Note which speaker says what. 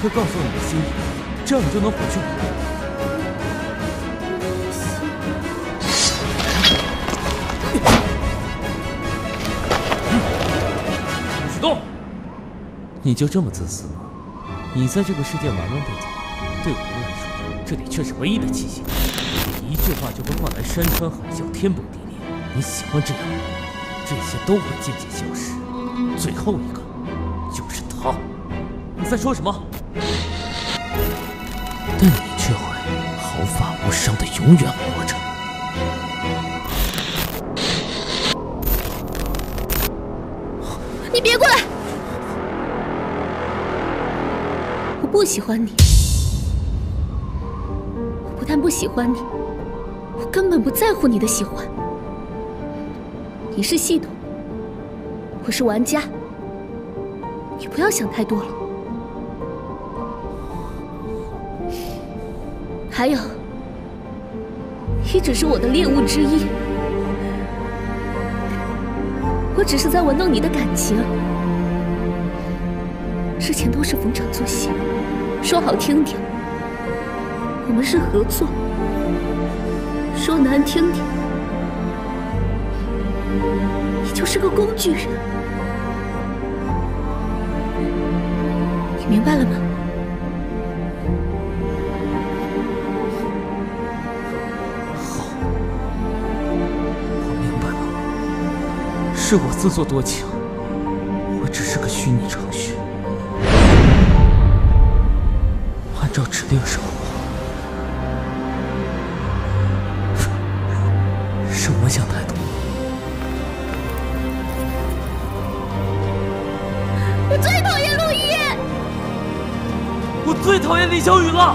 Speaker 1: 快告诉我你的心意，这样你就能回去了。不许动！你就这么自私吗？你在这个世界玩玩便走，对我们来说，这里却是唯一的栖息地。一句话就会换来山川海啸、天崩地裂。你喜欢这样？这些都会渐渐消失，最后一个就是他。你在说什么？但你却会毫发无伤的永远活着。
Speaker 2: 你别过来！我不喜欢你，我不但不喜欢你，我根本不在乎你的喜欢。你是系统，我是玩家，你不要想太多了。还有，你只是我的猎物之一，我只是在玩弄你的感情。之前都是逢场作戏，说好听点，我们是合作；说难听点，你就是个工具人。你明白了吗？
Speaker 1: 是我自作多情，我只是个虚拟程序，按照指令生活，是我想太多。
Speaker 2: 我最讨厌陆一，
Speaker 1: 我最讨厌李小雨了。